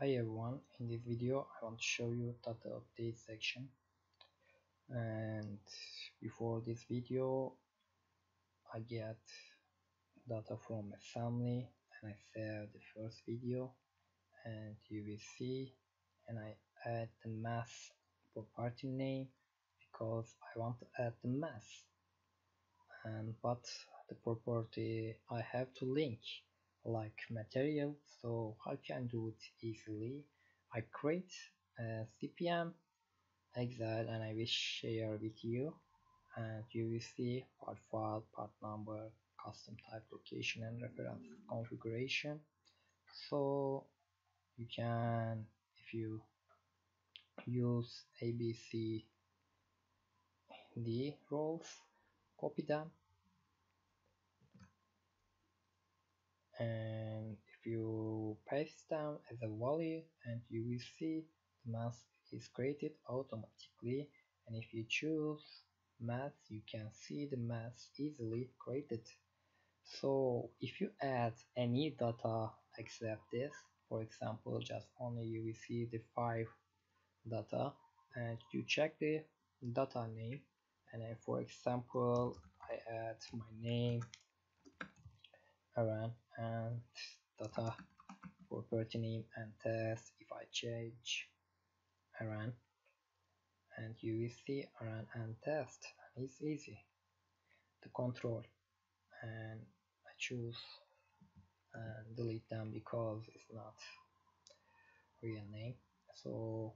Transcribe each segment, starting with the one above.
Hi everyone, in this video I want to show you data update section. And before this video I get data from a family and I save the first video and you will see and I add the mass property name because I want to add the mass. And but the property I have to link like material so I can do it easily? I create a CPM Excel and I will share with you. And you will see part file part number custom type location and reference configuration. So you can if you use abc d roles copy them and if you paste them as a value and you will see the mask is created automatically. And if you choose mask you can see the mask easily created. So if you add any data except this for example just only you will see the five data and you check the data name. And then for example I add my name Aaron and data property name and test. If I change Aaron and you will see Aaron and test and it's easy to control. And I choose and delete them because it's not real name. So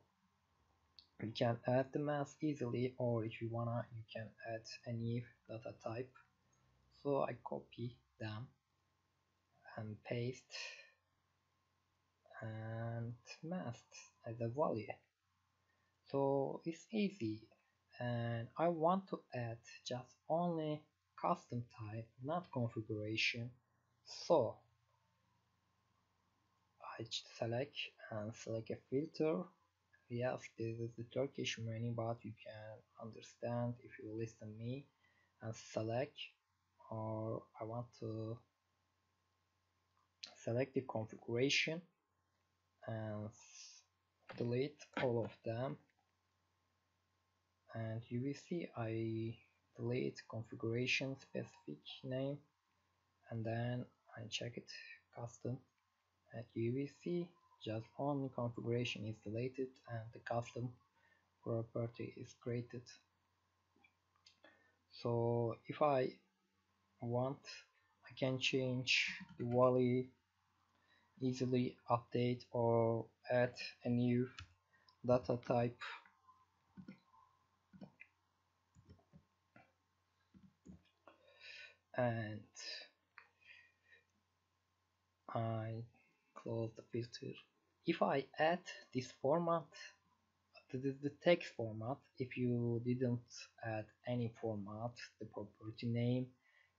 you can add the mask easily or if you wanna you can add any data type. So I copy them and paste and mask as a value. So it's easy and I want to add just only custom type not configuration. So I just select and select a filter. Yes this is the Turkish menu but you can understand if you listen me and select or I want to select the configuration and delete all of them. And you will see I delete configuration specific name and then I check it custom. And you will see just only configuration is deleted and the custom property is created. So if I want I can change the value easily update or add a new data type. And I close the filter. If I add this format the text format if you didn't add any format the property name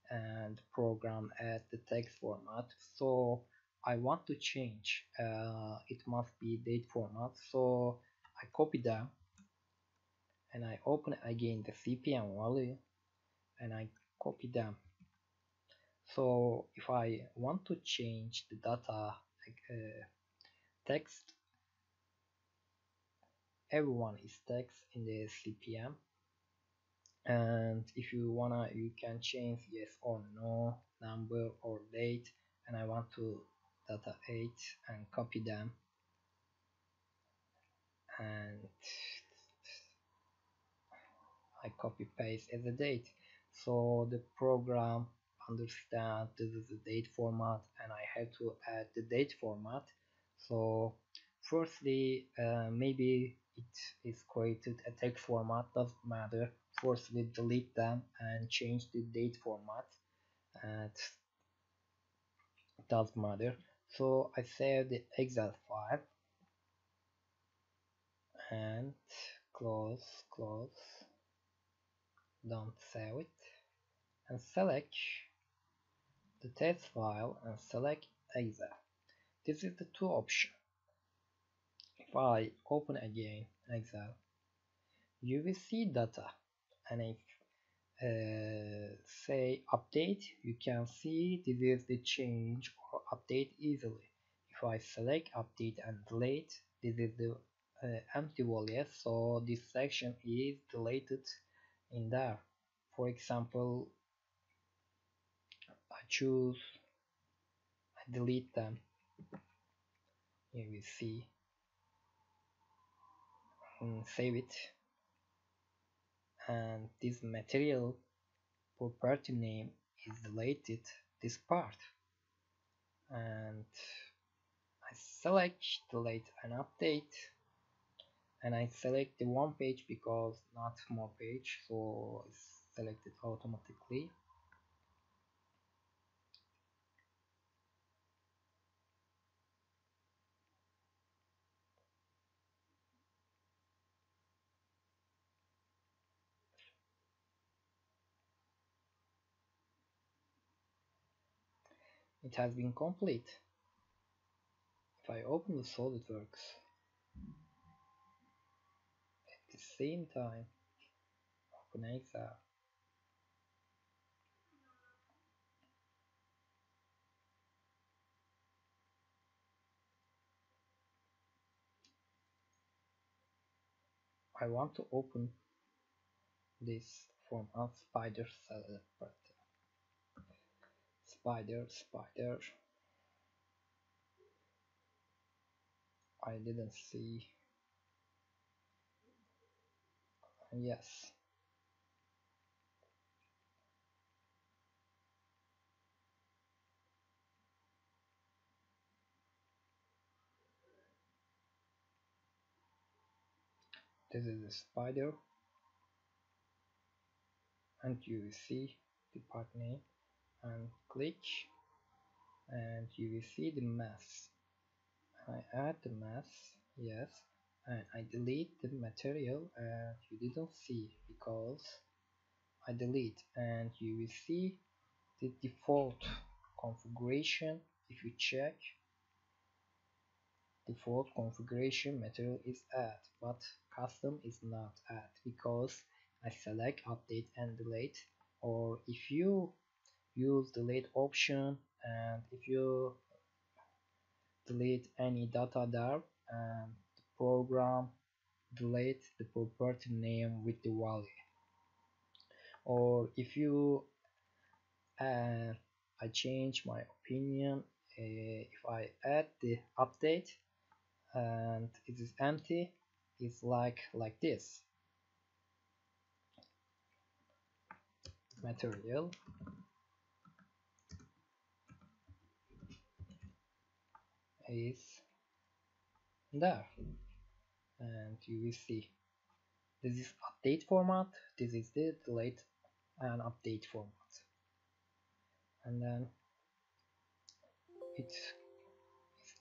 and program add the text format so I want to change uh, it must be date format so I copy them and I open again the CPM value and I copy them so if I want to change the data uh, text everyone is text in the CPM and if you wanna you can change yes or no number or date and I want to data 8 and copy them. And I copy paste as a date. So the program understand this is the date format and I have to add the date format. So firstly uh, maybe it is created a text format doesn't matter. Firstly delete them and change the date format. And doesn't matter so I save the Excel file and close close don't save it and select the test file and select Excel. This is the two option if I open again Excel you will see data and if uh, say update you can see this is the change or update easily. If I select update and delete this is the uh, empty wallet so this section is deleted in there. For example I choose I delete them. Here we see. And save it. And this material property name is deleted this part and I select delete and update and I select the one page because not more page so it's selected automatically it has been complete. If I open the SolidWorks at the same time open Excel I want to open this from a spider selector spider spider I didn't see. Yes. This is a spider. And you see the part name and click and you will see the mass. I add the mass yes and I delete the material and you didn't see because I delete. And you will see the default configuration. If you check default configuration material is add but custom is not add because I select update and delete. Or if you use delete option and if you delete any data there and the program delete the property name with the value or if you uh, I change my opinion uh, if I add the update and it is empty it's like like this. Material is there. And you will see. This is update format. This is the delete and update format. And then it's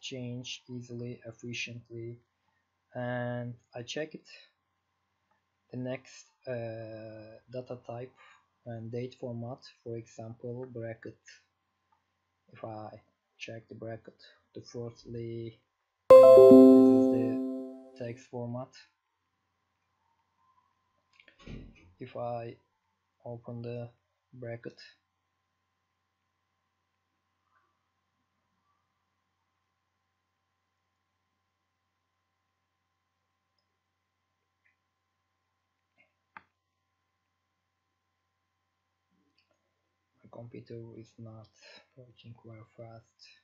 changed easily efficiently. And I check it. The next uh, data type and date format for example bracket. If I check the bracket the fourthly this is the text format. If I open the bracket my computer is not working very fast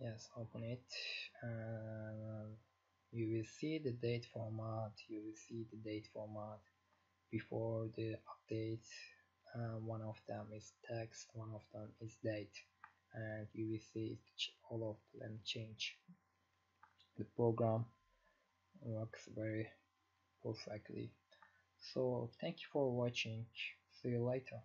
yes open it and you will see the date format you will see the date format before the update one of them is text one of them is date and you will see all of them change. The program works very perfectly. So thank you for watching. See you later